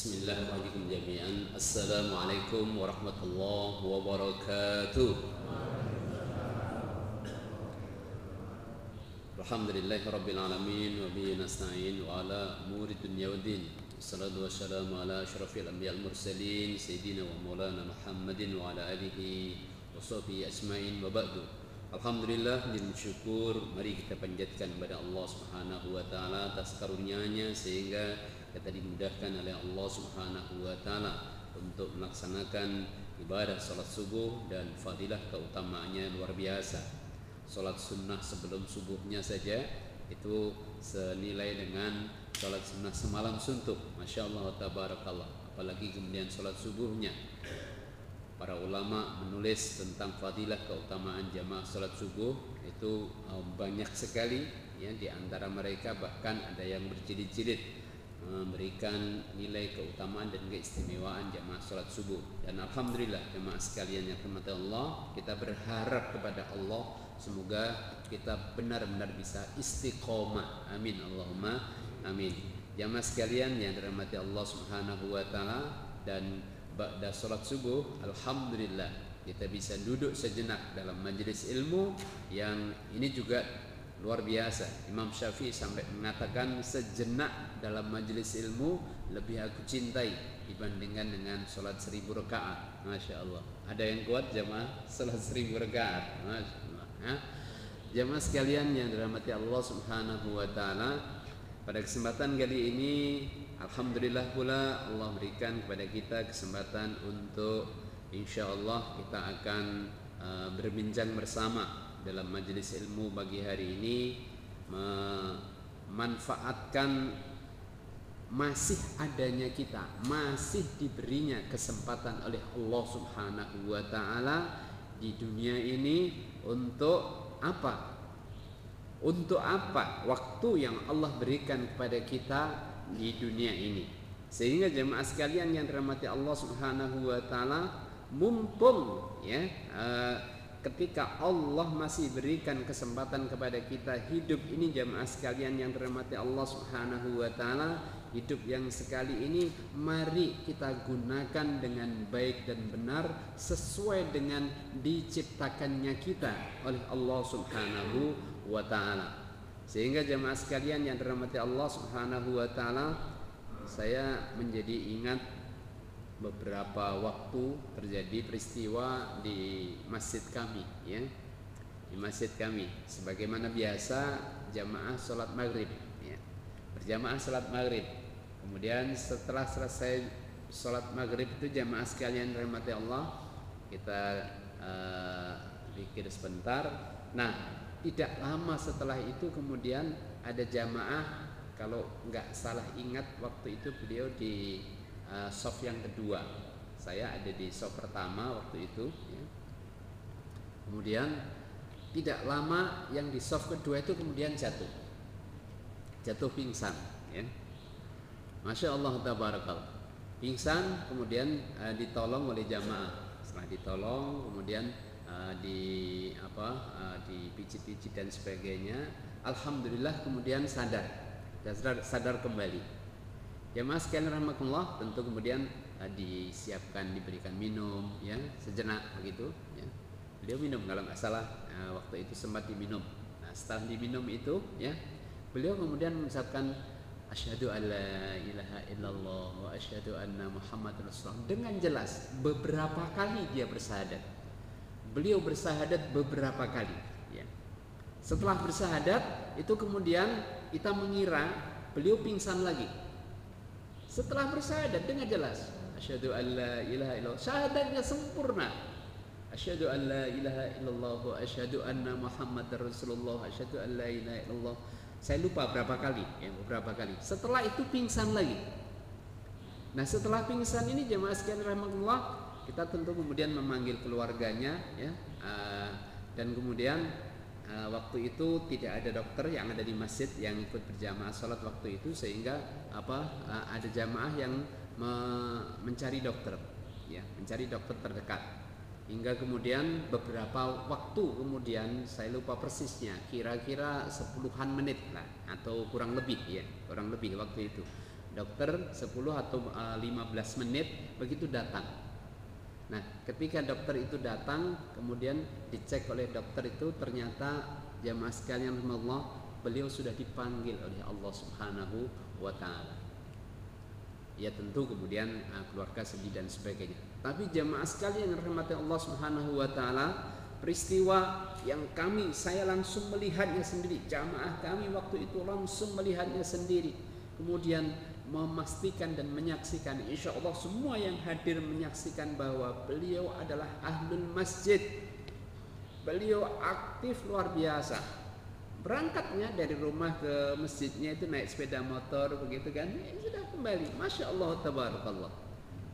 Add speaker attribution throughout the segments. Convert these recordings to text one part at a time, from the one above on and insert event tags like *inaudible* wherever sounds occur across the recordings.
Speaker 1: Bismillahirrahmanirrahim jami'an. Assalamualaikum warahmatullahi wabarakatuh. Alhamdulillahi rabbil alamin Wa bihi nasta'in Wa ala umuri dunya wa din. Wassalatu wassalamu ala ashrafil anbiya al-mursalin Sayyidina wa maulana Muhammadin Wa ala alihi wa sahbihi asma'in wa ba'du. Alhamdulillah dan syukur mari kita panjatkan kepada Allah Subhanahu wa taala atas karunia-Nya sehingga kita dimudahkan oleh Allah Subhanahu wa taala untuk melaksanakan ibadah salat subuh dan fadilah keutamaannya luar biasa. Salat sunnah sebelum subuhnya saja itu senilai dengan salat sunnah semalam suntuk. Masya Allah tabarakallah. Apalagi kemudian salat subuhnya para ulama menulis tentang fadilah keutamaan jamaah salat subuh itu um, banyak sekali ya di antara mereka bahkan ada yang berjilid-jilid memberikan nilai keutamaan dan keistimewaan jamaah salat subuh. Dan alhamdulillah jamaah sekalian yang dirahmati Allah kita berharap kepada Allah semoga kita benar-benar bisa istiqomah. Amin Allahumma amin. Jamaah sekalian yang dirahmati Allah Subhanahu wa taala dan ba'da salat subuh alhamdulillah kita bisa duduk sejenak dalam majelis ilmu yang ini juga luar biasa. Imam Syafi'i sampai mengatakan sejenak dalam majelis ilmu lebih aku cintai dibandingkan dengan salat seribu rakaat. Masya Allah. Ada yang kuat jamaah salat seribu rakaat. Masya Allah. Ya. jamaah sekalian yang dirahmati Allah subhanahu wa ta'ala pada kesempatan kali ini Alhamdulillah pula Allah berikan kepada kita kesempatan untuk insya Allah kita akan uh, berbincang bersama dalam majelis ilmu bagi hari ini memanfaatkan masih adanya kita, masih diberinya kesempatan oleh Allah Subhanahu wa taala di dunia ini untuk apa? Untuk apa? Waktu yang Allah berikan kepada kita di dunia ini. Sehingga jemaah sekalian yang dirahmati Allah Subhanahu wa taala mumpung ya uh, ketika Allah masih berikan kesempatan kepada kita hidup ini jemaah sekalian yang dirahmati Allah Subhanahu wa taala hidup yang sekali ini mari kita gunakan dengan baik dan benar sesuai dengan diciptakannya kita oleh Allah Subhanahu wa taala. Sehingga jemaah sekalian yang dirahmati Allah Subhanahu wa taala saya menjadi ingat beberapa waktu terjadi peristiwa di masjid kami ya. Di masjid kami. Sebagaimana biasa jamaah sholat maghrib ya. berjamaah sholat maghrib. Kemudian setelah selesai sholat maghrib itu jamaah sekalian rahmati Allah kita uh, pikir sebentar. Nah tidak lama setelah itu kemudian ada jamaah kalau nggak salah ingat waktu itu beliau di uh, soft yang kedua. Saya ada di soft pertama waktu itu ya. kemudian tidak lama yang di soft kedua itu kemudian jatuh. Jatuh pingsan ya. Masya Allah tabarakallah. Pingsan kemudian uh, ditolong oleh jamaah. Setelah ditolong kemudian uh, di apa uh, dipijit-pijit dan sebagainya. Alhamdulillah kemudian sadar. Sadar, sadar kembali mas sekalian rahmatullah tentu kemudian uh, disiapkan diberikan minum ya sejenak begitu ya. Beliau minum kalau nggak salah uh, waktu itu sempat diminum. Nah setelah diminum itu ya beliau kemudian mengucapkan asyhadu alla ilaha illallah wa asyhadu anna muhammad rasulullah. Dengan jelas beberapa kali dia bersahadat beliau bersahadat beberapa kali ya. Setelah bersahadat itu kemudian kita mengira beliau pingsan lagi. Setelah bersahadat dengan jelas, asyhadu an la ilaha illallah. Syahadatnya sempurna. Asyhadu an la ilaha illallah asyhadu anna Muhammadar Rasulullah. Asyhadu an la ilaha illallah. Saya lupa berapa kali, ya beberapa kali. Setelah itu pingsan lagi. Nah, setelah pingsan ini jemaah sekalian rahmatullah, kita tentu kemudian memanggil keluarganya ya. Uh, dan kemudian uh, waktu itu tidak ada dokter yang ada di masjid yang ikut berjamaah sholat waktu itu sehingga apa uh, ada jamaah yang me mencari dokter ya mencari dokter terdekat. Hingga kemudian beberapa waktu kemudian saya lupa persisnya kira-kira sepuluhan menit lah atau kurang lebih ya kurang lebih waktu itu. Dokter 10 atau 15 eh, menit begitu datang nah ketika dokter itu datang kemudian dicek oleh dokter itu ternyata jamaah sekalian Allah beliau sudah dipanggil oleh Allah Subhanahu wa taala ya tentu kemudian uh, keluarga sedih dan sebagainya. Tapi jamaah sekalian yang rahmati Allah Subhanahu wa taala, peristiwa yang kami saya langsung melihatnya sendiri, jamaah kami waktu itu langsung melihatnya sendiri. Kemudian memastikan dan menyaksikan. Insya Allah semua yang hadir menyaksikan bahwa beliau adalah ahlul masjid. Beliau aktif luar biasa. Berangkatnya dari rumah ke masjidnya itu naik sepeda motor begitu kan? Ya, sudah kembali. Masya Allah tabarakallah.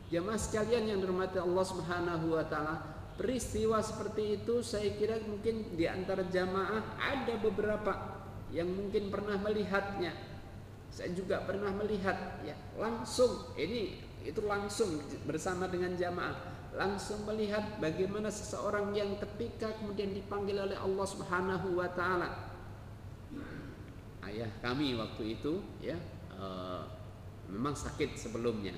Speaker 1: Jamaah sekalian yang dirahmati Allah subhanahu wa taala peristiwa seperti itu saya kira mungkin di antara jamaah ada beberapa yang mungkin pernah melihatnya saya juga pernah melihat ya langsung ini itu langsung bersama dengan jamaah langsung melihat bagaimana seseorang yang ketika kemudian dipanggil oleh Allah Subhanahu wa taala. Ayah kami waktu itu ya uh, memang sakit sebelumnya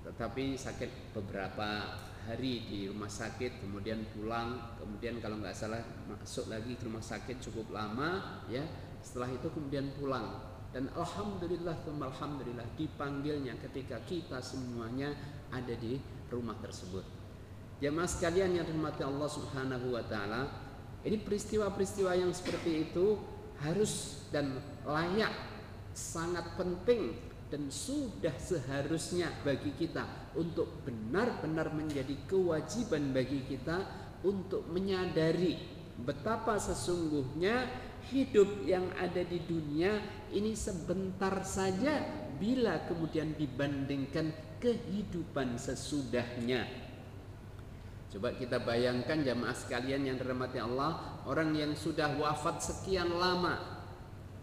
Speaker 1: tetapi sakit beberapa hari di rumah sakit kemudian pulang kemudian kalau nggak salah masuk lagi ke rumah sakit cukup lama ya setelah itu kemudian pulang dan alhamdulillah alhamdulillah dipanggilnya ketika kita semuanya ada di rumah tersebut. Jamaah sekalian yang dirahmati Allah Subhanahu wa taala ini peristiwa-peristiwa yang seperti itu harus dan layak sangat penting dan sudah seharusnya bagi kita untuk benar-benar menjadi kewajiban bagi kita untuk menyadari betapa sesungguhnya hidup yang ada di dunia ini sebentar saja bila kemudian dibandingkan kehidupan sesudahnya. Coba kita bayangkan jamaah sekalian yang dirahmati Allah, orang yang sudah wafat sekian lama.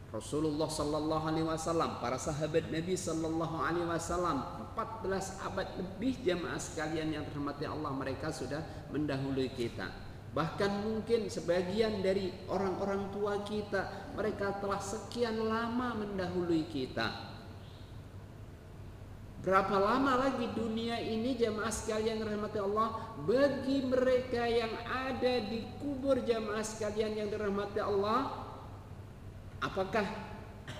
Speaker 1: Rasulullah sallallahu alaihi wasallam, para sahabat Nabi sallallahu alaihi wasallam, 14 abad lebih jamaah sekalian yang dirahmati Allah, mereka sudah mendahului kita. Bahkan mungkin sebagian dari orang-orang tua kita, mereka telah sekian lama mendahului kita. Berapa lama lagi dunia ini jamaah sekalian rahmati Allah bagi mereka yang ada di kubur jamaah sekalian yang dirahmati Allah apakah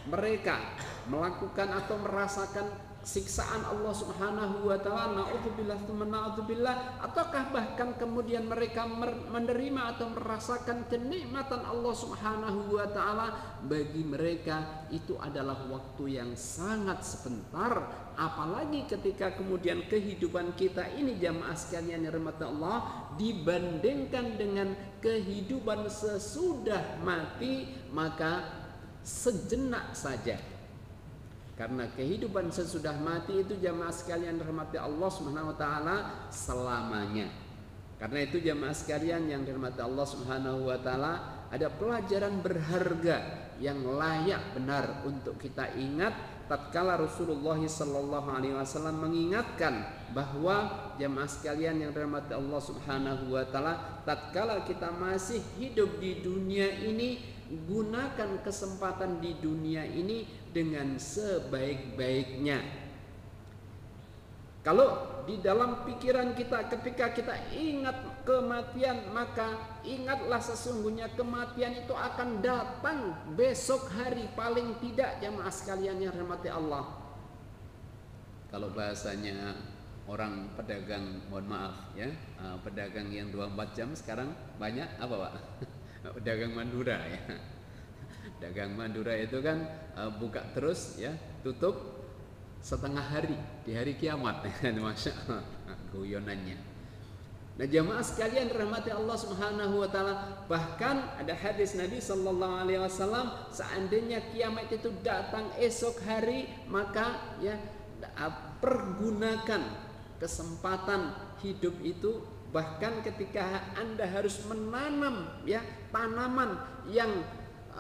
Speaker 1: mereka melakukan atau merasakan siksaan Allah Subhanahu wa taala naudzubillah ataukah bahkan kemudian mereka menerima atau merasakan kenikmatan Allah Subhanahu wa taala? Bagi mereka itu adalah waktu yang sangat sebentar apalagi ketika kemudian kehidupan kita ini jamaah sekalian yang rahmat Allah dibandingkan dengan kehidupan sesudah mati maka sejenak saja karena kehidupan sesudah mati itu jamaah sekalian rahmati Allah Subhanahu wa taala selamanya. Karena itu jamaah sekalian yang dirahmati Allah Subhanahu wa taala ada pelajaran berharga yang layak benar untuk kita ingat tatkala Rasulullah sallallahu alaihi wasallam mengingatkan bahwa jamaah sekalian yang dirahmati Allah Subhanahu wa taala tatkala kita masih hidup di dunia ini gunakan kesempatan di dunia ini dengan sebaik-baiknya. Kalau di dalam pikiran kita ketika kita ingat kematian maka ingatlah sesungguhnya kematian itu akan datang besok hari paling tidak jamaah sekalian yang rahmati Allah. Kalau bahasanya orang pedagang mohon maaf ya eh, pedagang yang 24 jam sekarang banyak apa Pak? *laughs* dagang Mandura ya. Dagang Mandura itu kan uh, buka terus ya, tutup setengah hari di hari kiamat ya, *laughs* Masya Allah guyonannya. Nah jamaah sekalian rahmati Allah Subhanahu wa taala bahkan ada hadis Nabi sallallahu alaihi wasallam seandainya kiamat itu datang esok hari maka ya pergunakan kesempatan hidup itu bahkan ketika Anda harus menanam ya tanaman yang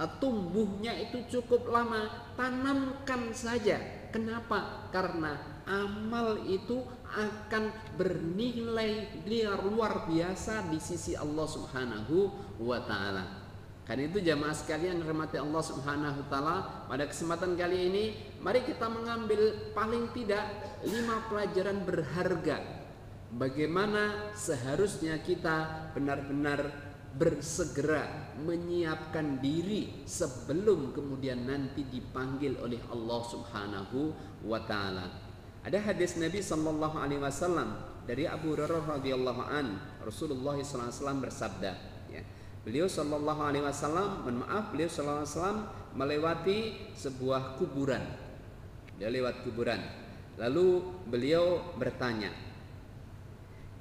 Speaker 1: tumbuhnya itu cukup lama, tanamkan saja. Kenapa? Karena amal itu akan bernilai luar biasa di sisi Allah Subhanahu wa taala. Karena itu jamaah sekalian rahmati Allah Subhanahu wa taala, pada kesempatan kali ini mari kita mengambil paling tidak lima pelajaran berharga bagaimana seharusnya kita benar-benar bersegera menyiapkan diri sebelum kemudian nanti dipanggil oleh Allah Subhanahu wa taala. Ada hadis Nabi sallallahu alaihi wasallam dari Abu Hurairah radhiyallahu an Rasulullah SAW bersabda Beliau Shallallahu Alaihi Wasallam, mohon maaf, beliau Shallallahu Alaihi Wasallam melewati sebuah kuburan. Dia lewat kuburan. Lalu beliau bertanya,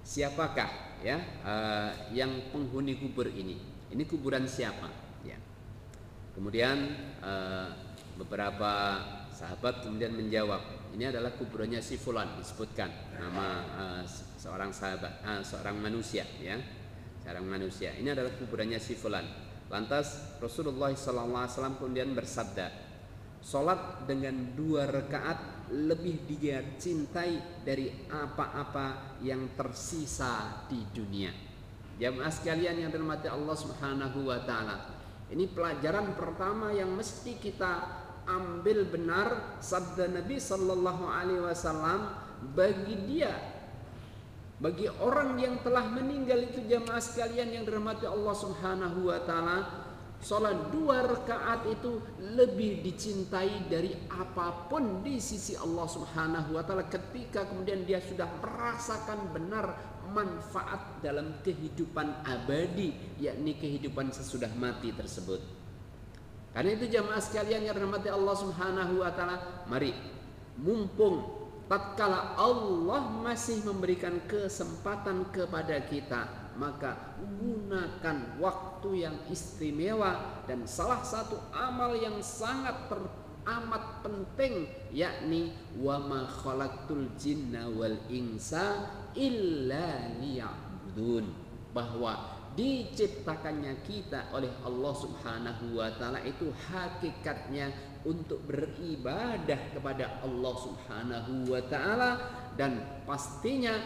Speaker 1: siapakah ya uh, yang penghuni kubur ini? Ini kuburan siapa? Ya. Kemudian uh, beberapa sahabat kemudian menjawab, ini adalah kuburannya si Fulan disebutkan nama uh, seorang sahabat, uh, seorang manusia ya seorang manusia. Ini adalah kuburannya si fulan. Lantas Rasulullah SAW kemudian bersabda, Solat dengan dua rakaat lebih dia cintai dari apa-apa yang tersisa di dunia. Jamaah sekalian yang dirahmati Allah Subhanahu wa taala. Ini pelajaran pertama yang mesti kita ambil benar sabda Nabi sallallahu alaihi wasallam bagi dia bagi orang yang telah meninggal itu jamaah sekalian yang dirahmati Allah Subhanahu wa taala, salat dua rakaat itu lebih dicintai dari apa pun di sisi Allah Subhanahu wa taala ketika kemudian dia sudah merasakan benar manfaat dalam kehidupan abadi yakni kehidupan sesudah mati tersebut. Karena itu jamaah sekalian yang dirahmati Allah Subhanahu wa taala, mari mumpung tatkala Allah masih memberikan kesempatan kepada kita maka gunakan waktu yang istimewa dan salah satu amal yang sangat ter, amat penting yakni wa ma khalaqtul jinna wal insa illa liya'budun bahwa diciptakannya kita oleh Allah Subhanahu wa taala itu hakikatnya untuk beribadah kepada Allah Subhanahu wa taala dan pastinya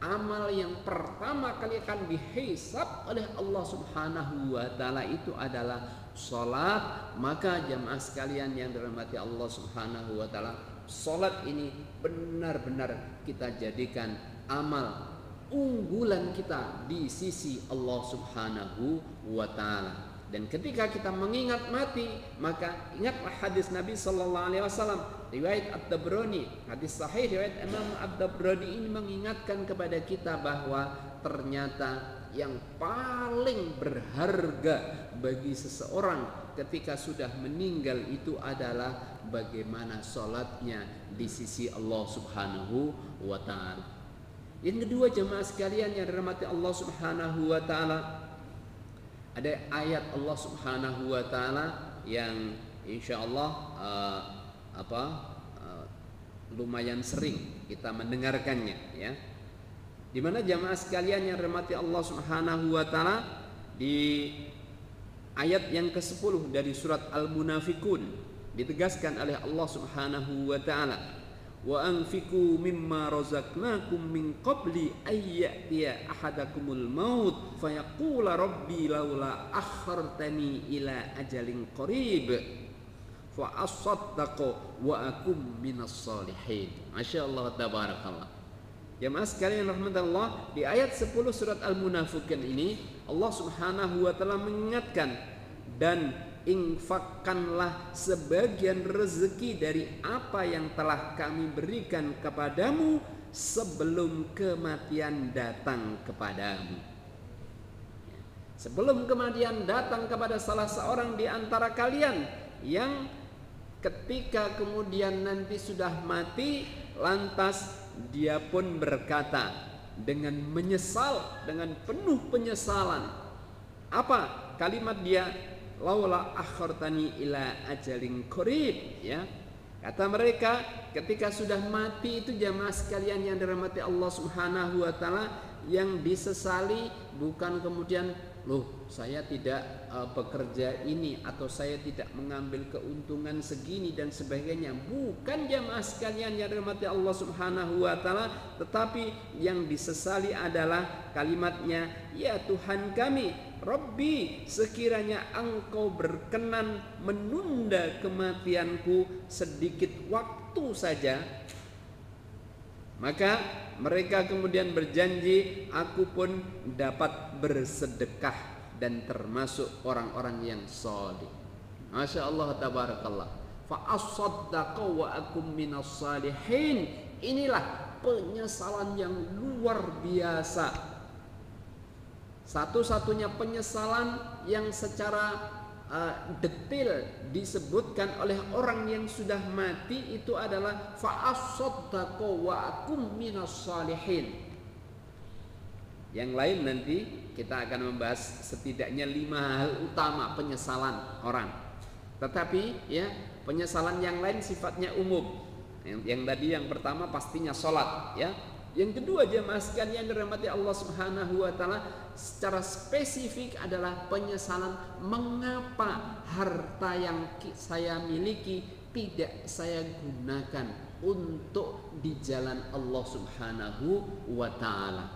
Speaker 1: amal yang pertama kali akan dihisab oleh Allah Subhanahu wa taala itu adalah salat maka jamaah sekalian yang dirahmati Allah Subhanahu wa taala salat ini benar-benar kita jadikan amal unggulan kita di sisi Allah Subhanahu wa taala. Dan ketika kita mengingat mati, maka ingatlah hadis Nabi sallallahu alaihi wasallam, riwayat At-Tabrani, hadis sahih riwayat Imam At-Tabrani ini mengingatkan kepada kita bahwa ternyata yang paling berharga bagi seseorang ketika sudah meninggal itu adalah bagaimana sholatnya di sisi Allah Subhanahu wa taala. Yang kedua jemaah sekalian yang dirahmati Allah Subhanahu wa taala ada ayat Allah Subhanahu wa taala yang insyaallah uh, apa uh, lumayan sering kita mendengarkannya ya. Di mana jemaah sekalian yang dirahmati Allah Subhanahu wa taala di ayat yang ke-10 dari surat Al-Munafikun ditegaskan oleh Allah Subhanahu wa taala wa anfiqu mimma razaqnakum min qabli ay ya'tiya ahadakumul maut fayaqula rabbi laula akhartani ila ajalin qarib fa asaddaqu wa akum minas salihin masyaallah tabarakallah Jamaah sekalian rahmatullah di ayat 10 surat Al-Munafiqun ini Allah Subhanahu wa taala mengingatkan dan infakkanlah sebagian rezeki dari apa yang telah kami berikan kepadamu sebelum kematian datang kepadamu. Sebelum kematian datang kepada salah seorang di antara kalian yang ketika kemudian nanti sudah mati lantas dia pun berkata dengan menyesal dengan penuh penyesalan apa kalimat dia? Laula akhartani ila ajalin qarib ya. Kata mereka ketika sudah mati itu jamaah sekalian yang dirahmati Allah Subhanahu wa taala yang disesali bukan kemudian loh saya tidak uh, bekerja ini atau saya tidak mengambil keuntungan segini dan sebagainya. Bukan jamaah sekalian yang dirahmati Allah Subhanahu wa taala tetapi yang disesali adalah kalimatnya ya Tuhan kami Robbi sekiranya engkau berkenan menunda kematianku sedikit waktu saja maka mereka kemudian berjanji aku pun dapat bersedekah dan termasuk orang-orang yang soleh. Masya Allah tabarakallah. Fa wa minas salihin. Inilah penyesalan yang luar biasa. Satu-satunya penyesalan yang secara uh, detail disebutkan oleh orang yang sudah mati itu adalah fa'asaddaqa wa akum minas salihin. Yang lain nanti kita akan membahas setidaknya lima hal utama penyesalan orang. Tetapi ya penyesalan yang lain sifatnya umum. Yang, yang tadi yang pertama pastinya sholat ya yang kedua jemaah sekalian dirahmati Allah Subhanahu wa taala secara spesifik adalah penyesalan mengapa harta yang saya miliki tidak saya gunakan untuk di jalan Allah Subhanahu wa taala.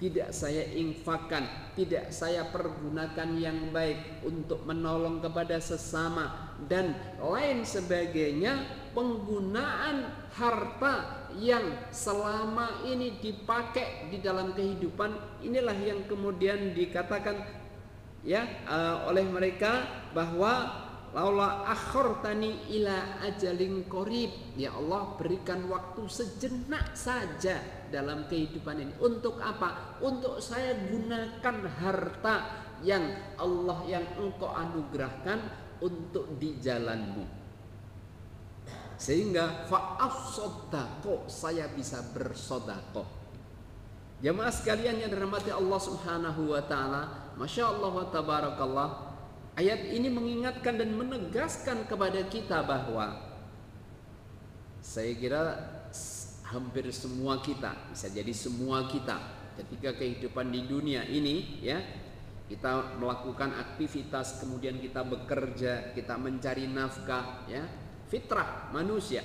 Speaker 1: Tidak saya infakkan, tidak saya pergunakan yang baik untuk menolong kepada sesama dan lain sebagainya penggunaan harta yang selama ini dipakai di dalam kehidupan inilah yang kemudian dikatakan ya uh, oleh mereka bahwa laula akhartani ila ajalin qarib. Ya Allah berikan waktu sejenak saja dalam kehidupan ini. Untuk apa? Untuk saya gunakan harta yang Allah yang engkau anugerahkan untuk di jalanmu sehingga fa'afsodako saya bisa bersodako jamaah sekalian yang dirahmati Allah subhanahu wa ta'ala Masya Allah wa tabarakallah ayat ini mengingatkan dan menegaskan kepada kita bahwa saya kira hampir semua kita bisa jadi semua kita ketika kehidupan di dunia ini ya kita melakukan aktivitas kemudian kita bekerja kita mencari nafkah ya fitrah manusia.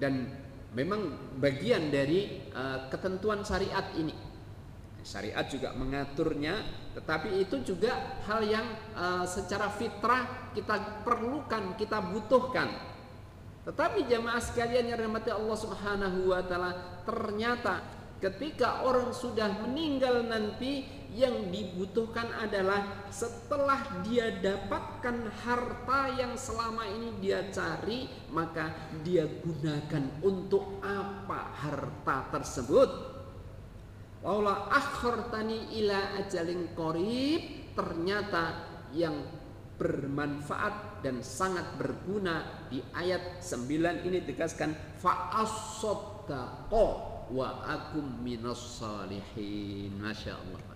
Speaker 1: Dan memang bagian dari uh, ketentuan syariat ini. Syariat juga mengaturnya tetapi itu juga hal yang uh, secara fitrah kita perlukan kita butuhkan. Tetapi jamaah sekalian yang rahmati Allah Subhanahu wa taala ternyata ketika orang sudah meninggal nanti yang dibutuhkan adalah setelah dia dapatkan harta yang selama ini dia cari maka dia gunakan untuk apa harta tersebut? Waula akhartani ila ajalin qarib ternyata yang bermanfaat dan sangat berguna di ayat 9 ini dikasihkan fa'asaddaqa wa akum minas salihin. Masya Allah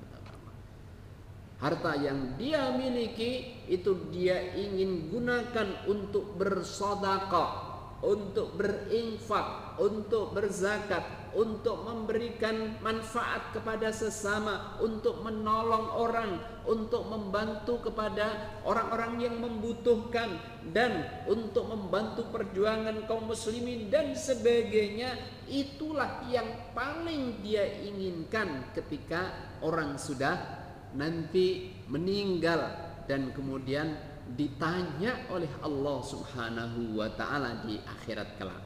Speaker 1: Harta yang dia miliki itu dia ingin gunakan untuk bersodakah, untuk berinfak, untuk berzakat, untuk memberikan manfaat kepada sesama, untuk menolong orang, untuk membantu kepada orang-orang yang membutuhkan dan untuk membantu perjuangan kaum muslimin dan sebagainya. Itulah yang paling dia inginkan ketika orang sudah nanti meninggal dan kemudian ditanya oleh Allah Subhanahu wa taala di akhirat kelak.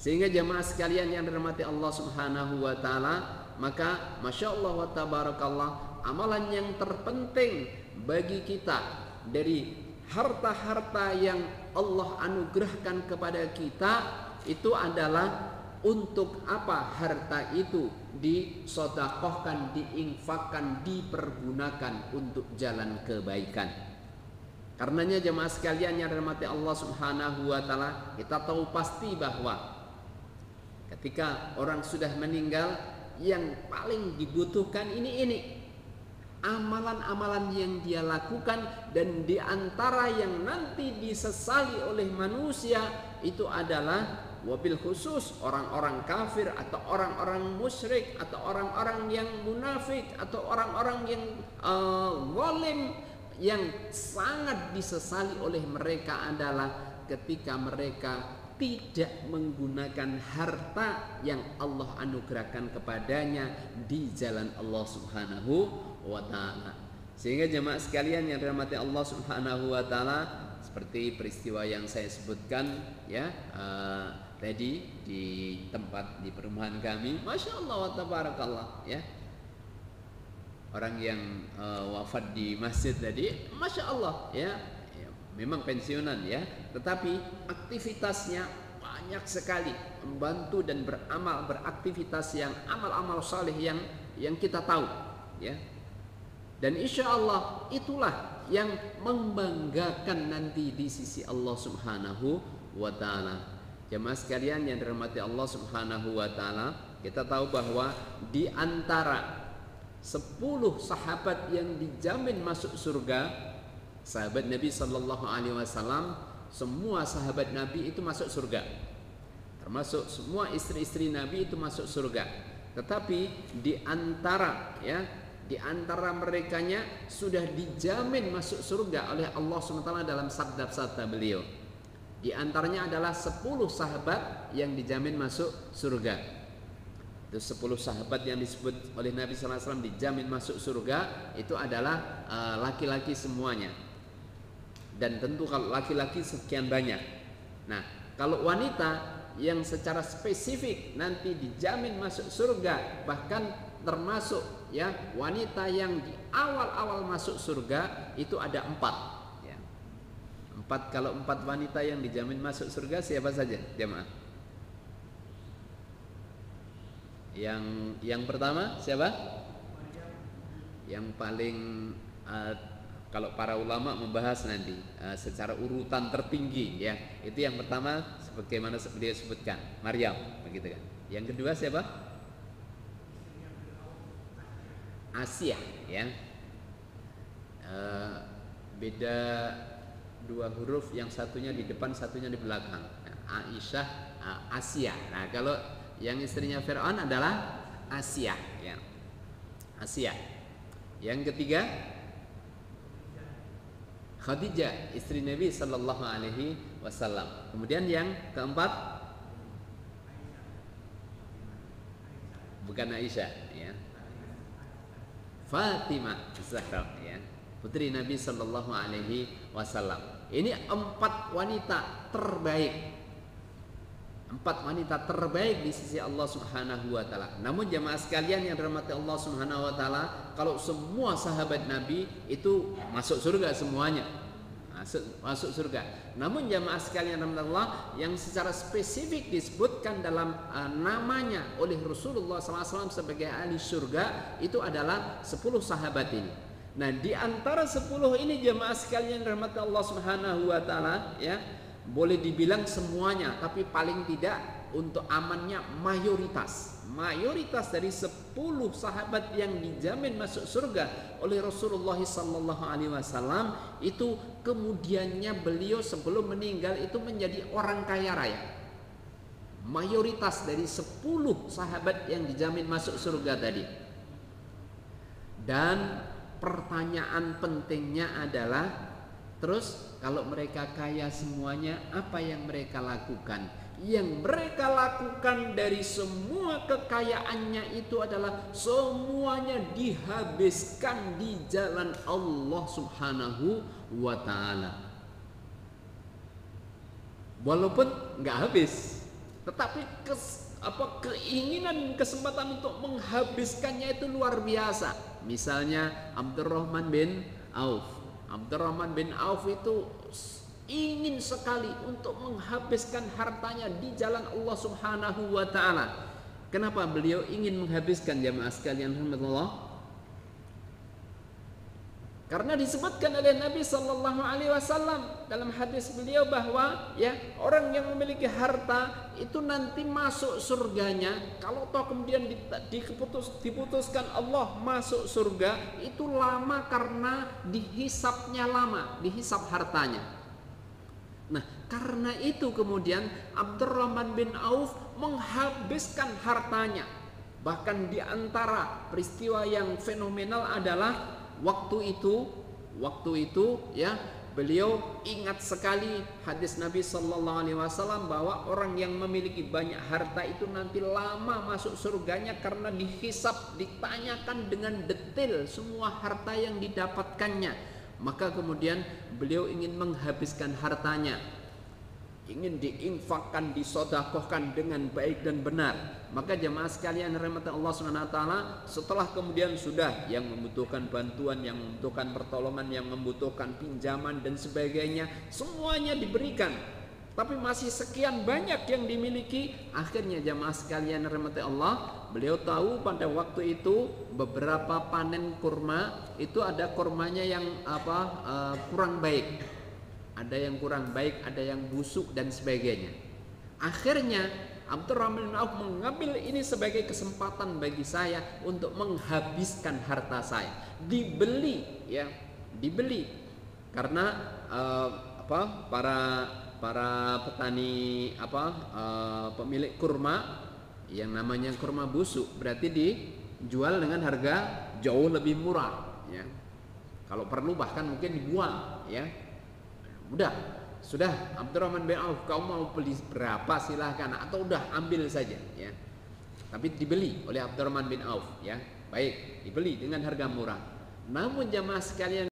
Speaker 1: Sehingga jemaah sekalian yang dirahmati Allah Subhanahu wa taala, maka Masya Allah wa tabarakallah amalan yang terpenting bagi kita dari harta-harta yang Allah anugerahkan kepada kita itu adalah untuk apa harta itu disodakohkan, diinfakkan, dipergunakan untuk jalan kebaikan. Karenanya jemaah sekalian yang dirahmati Allah Subhanahu wa taala, kita tahu pasti bahwa ketika orang sudah meninggal yang paling dibutuhkan ini ini amalan-amalan yang dia lakukan dan di antara yang nanti disesali oleh manusia itu adalah wabil khusus orang-orang kafir atau orang-orang musyrik atau orang-orang yang munafik atau orang-orang yang uh, yang sangat disesali oleh mereka adalah ketika mereka tidak menggunakan harta yang Allah anugerahkan kepadanya di jalan Allah Subhanahu wa taala. Sehingga jemaah sekalian yang dirahmati Allah Subhanahu wa taala seperti peristiwa yang saya sebutkan ya uh, tadi di tempat di perumahan kami, masya Allah wa tabarakallah ya. Orang yang uh, wafat di masjid tadi, masya Allah ya, ya memang pensiunan ya, tetapi aktivitasnya banyak sekali. Membantu dan beramal beraktivitas yang amal-amal saleh yang yang kita tahu ya. Dan insya Allah itulah yang membanggakan nanti di sisi Allah Subhanahu wa taala. Jemaah sekalian yang dirahmati Allah Subhanahu wa taala, kita tahu bahwa di antara sepuluh sahabat yang dijamin masuk surga sahabat Nabi Shallallahu Alaihi Wasallam semua sahabat Nabi itu masuk surga. Termasuk semua istri-istri Nabi itu masuk surga. Tetapi di antara ya di antara merekanya sudah dijamin masuk surga oleh Allah SWT dalam sabda-sabda beliau di antaranya adalah sepuluh sahabat yang dijamin masuk surga. Itu sepuluh sahabat yang disebut oleh Nabi SAW dijamin masuk surga itu adalah uh, laki-laki uh, semuanya. Dan tentu kalau laki-laki sekian banyak. Nah kalau wanita yang secara spesifik nanti dijamin masuk surga bahkan termasuk ya wanita yang di awal-awal masuk surga itu ada empat. Empat kalau empat wanita yang dijamin masuk surga siapa saja jemaah Yang yang pertama siapa? Yang paling uh, kalau para ulama membahas nanti uh, secara urutan tertinggi ya. Itu yang pertama sebagaimana dia sebutkan, Maryam begitu kan. Yang kedua siapa? Asia ya. Uh, beda dua huruf yang satunya di depan satunya di belakang. Aisyah, Asia. Nah, kalau yang istrinya Fir'aun adalah Asia ya. Asia. Yang ketiga Khadijah istri Nabi Sallallahu Alaihi Wasallam. Kemudian yang keempat bukan Aisyah ya. Fatimah Zahra ya. Putri Nabi Sallallahu Alaihi Wasallam. Ini empat wanita terbaik empat wanita terbaik di sisi Allah Subhanahu wa taala. Namun jemaah sekalian yang dirahmati Allah Subhanahu wa taala, kalau semua sahabat Nabi itu masuk surga semuanya. Masuk, masuk surga. Namun jemaah sekalian yang Allah yang secara spesifik disebutkan dalam uh, namanya oleh Rasulullah SAW sebagai ahli surga itu adalah 10 sahabat ini. Nah, di antara 10 ini jemaah sekalian dirahmati Allah Subhanahu wa taala ya, boleh dibilang semuanya tapi paling tidak untuk amannya mayoritas. Mayoritas dari 10 sahabat yang dijamin masuk surga oleh Rasulullah sallallahu alaihi wasallam itu kemudiannya beliau sebelum meninggal itu menjadi orang kaya raya. Mayoritas dari 10 sahabat yang dijamin masuk surga tadi. Dan pertanyaan pentingnya adalah Terus kalau mereka kaya semuanya apa yang mereka lakukan? Yang mereka lakukan dari semua kekayaannya itu adalah semuanya dihabiskan di jalan Allah Subhanahu wa taala. Walaupun nggak habis, tetapi kes, apa keinginan kesempatan untuk menghabiskannya itu luar biasa. Misalnya Abdurrahman bin Auf Abdurrahman bin Auf itu ingin sekali untuk menghabiskan hartanya di jalan Allah Subhanahu wa taala. Kenapa beliau ingin menghabiskan jamaah sekalian rahmatullah? Karena disebutkan oleh Nabi Sallallahu Alaihi Wasallam dalam hadis beliau bahwa ya orang yang memiliki harta itu nanti masuk surganya. Kalau toh kemudian diputus, diputuskan Allah masuk surga itu lama karena dihisapnya lama, dihisap hartanya. Nah, karena itu kemudian Abdurrahman bin Auf menghabiskan hartanya bahkan di antara peristiwa yang fenomenal adalah waktu itu waktu itu ya beliau ingat sekali hadis Nabi Sallallahu Alaihi Wasallam bahwa orang yang memiliki banyak harta itu nanti lama masuk surganya karena dihisap ditanyakan dengan detail semua harta yang didapatkannya. Maka kemudian beliau ingin menghabiskan hartanya ingin diinfakkan, disodakohkan dengan baik dan benar. Maka jemaah sekalian rahmatan Allah SWT setelah kemudian sudah yang membutuhkan bantuan, yang membutuhkan pertolongan, yang membutuhkan pinjaman dan sebagainya, semuanya diberikan. Tapi masih sekian banyak yang dimiliki. Akhirnya jemaah sekalian rahmati Allah, beliau tahu pada waktu itu beberapa panen kurma itu ada kurmanya yang apa uh, kurang baik ada yang kurang baik, ada yang busuk dan sebagainya. Akhirnya Abdurrahman bin Auf mengambil ini sebagai kesempatan bagi saya untuk menghabiskan harta saya. Dibeli ya, dibeli karena uh, apa para para petani apa uh, pemilik kurma yang namanya kurma busuk berarti dijual dengan harga jauh lebih murah ya. Kalau perlu bahkan mungkin dibuang ya Udah, sudah Abdurrahman bin Auf kau mau beli berapa silahkan atau udah ambil saja ya. Tapi dibeli oleh Abdurrahman bin Auf ya. Baik, dibeli dengan harga murah. Namun jamaah sekalian